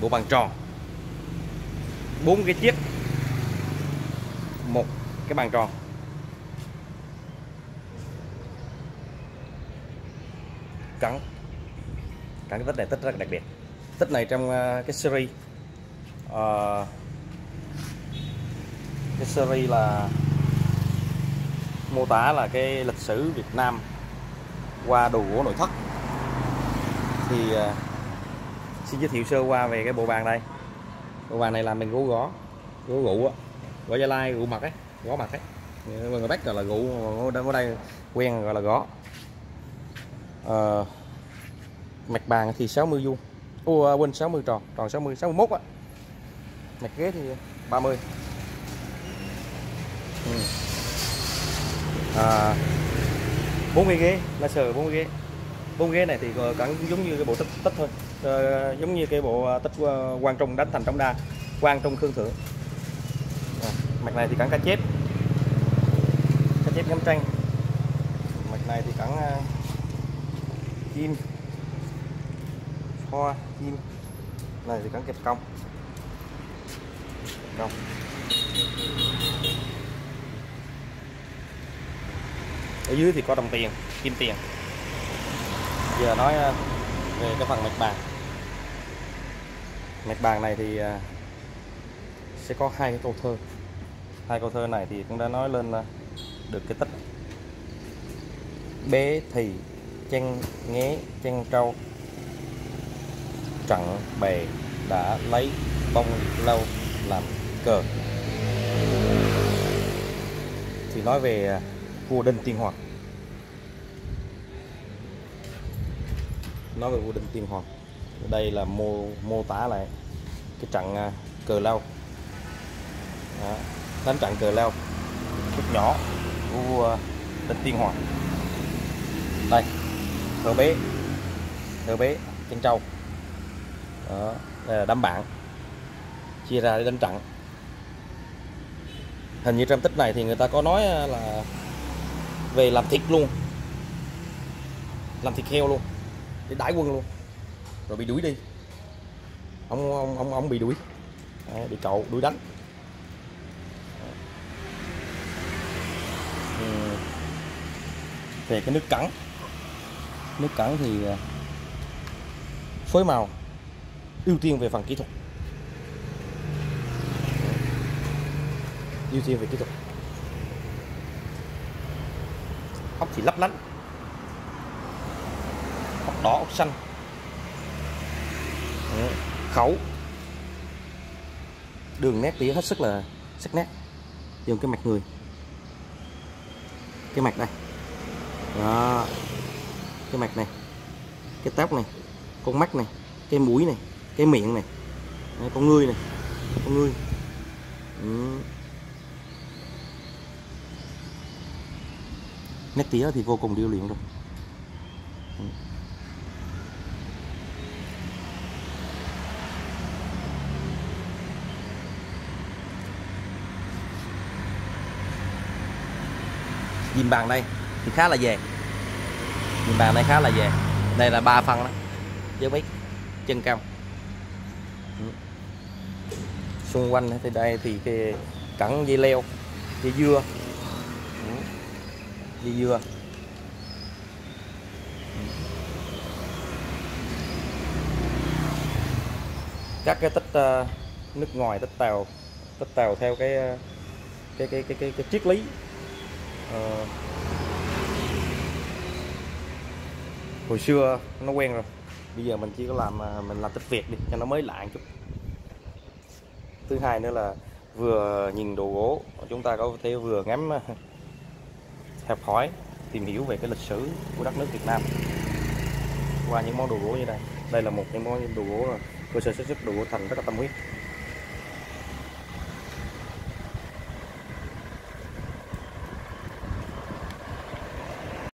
bộ bàn tròn. Bốn cái chiếc một cái bàn tròn. Cắn. Cắn cái tích này tích rất đặc biệt. Tích này trong ờ, cái series uh, cái series là mô tả là cái lịch sử Việt Nam qua đồ gỗ nội thất. Thì uh, xin giới thiệu sơ qua về cái bộ bàn đây bộ bàn này làm mình gỗ gõ gỗ gụ á gõ gia lai gụ mặt ấy gõ mặt ấy. Người người bắc gọi là gụ ở đây quen gọi là gõ. Ờ, à, mặt bàn thì 60 vuông ô à, quên 60 tròn tròn 60 61 á. Mặt ghế thì 30 ừ. à, 40 ghế là sờ 40 ghế. 4 ghế này thì cũng giống như cái bộ tích tích thôi. À, giống như cái bộ ờ, tích ờ, quan trung đánh thành trong đa quan trung khương thượng. À, mặt này thì cắn cá chép. Cá chép ngắm tranh mặt này thì cắn uh, chim. Hoa chim. Này thì cắn kẹp cong. Kẹp cong. Ở dưới thì có đồng tiền kim tiền giờ nói ờ, về cái phần mạch bàn. Mạch bàn này thì ờ, sẽ có hai cái câu thơ. Hai câu thơ này thì cũng đã nói lên ờ, được cái tích. Bế thì chen nghé chen trâu. Trận bè đã lấy bông lâu làm cờ. Thì nói về vua đinh tiên hoàng. Nói về vua đinh tiên hoàng. Đây là mô mô tả lại cái trận à, cờ lao. Đó, đánh trận cờ lao. Lúc nhỏ của à, vua đinh tiên hoàng. Đây thợ bế thợ bế chân trâu đó đây là đám bạn. Chia ra để đánh trận. Hình như trong tích này thì người ta có nói à, là về làm thịt luôn. Làm thịt heo luôn để đãi quân luôn. Rồi bị đuổi đi. Ông ông ông, ông bị đuổi. À, bị cậu đuổi đánh. Ừ. về cái nước cắn. Nước cắn thì ờ, phối màu ưu tiên về phần kỹ thuật. Ưu tiên về kỹ thuật. Ốc thì lấp lánh đỏ ốc xanh. Khẩu. Đường nét tỉa hết sức là sắc nét. Dùng cái mặt người. Cái mặt đây. Đó. Cái mặt này. Cái tóc này. Con mắt này. Cái mũi này. Cái miệng này. Đấy, con ngươi này. Con ngươi. Ừ. nét tía thì vô cùng điêu luyện rồi Dìm bàn đây. Thì khá là về. Dìm bàn này khá là về. Đây là ba phân đó. Dấu bít chân cong ừ. xung quanh thì đây thì cái cẳng dây leo dây dưa. Ừ. Dây dưa. Ừ. Các cái tích ờ, nước ngoài tích tàu tích tàu theo cái ờ, cái cái cái cái, cái triết lý. Ờ, hồi xưa nó quen rồi. Bây giờ mình chỉ có làm à, mình làm tích việt đi cho nó mới lạ một chút. Thứ hai nữa là vừa nhìn đồ gỗ chúng ta có thể vừa ngắm à, học hỏi tìm hiểu về cái lịch sử của đất nước Việt Nam. Qua những món đồ gỗ như đây. Đây là một những món đồ gỗ cơ sở sản xuất đồ gỗ thành rất là tâm huyết.